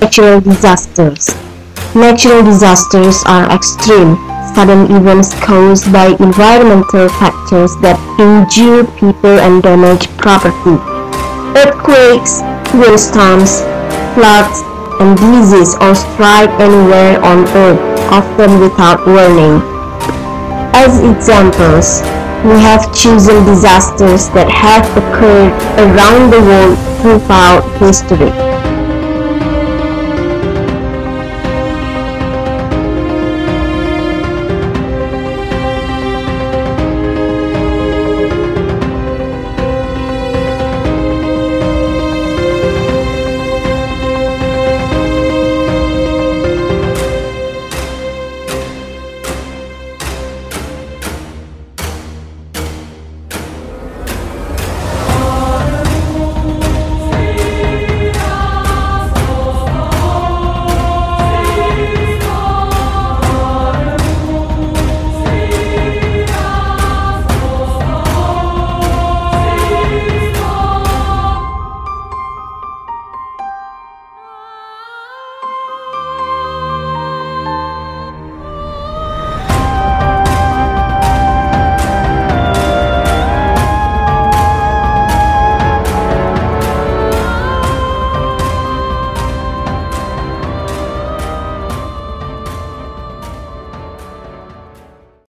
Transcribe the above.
Natural disasters. Natural disasters are extreme, sudden events caused by environmental factors that injure people and damage property. Earthquakes, windstorms, floods, and diseases all strike anywhere on earth, often without warning. As examples, we have chosen disasters that have occurred around the world throughout history.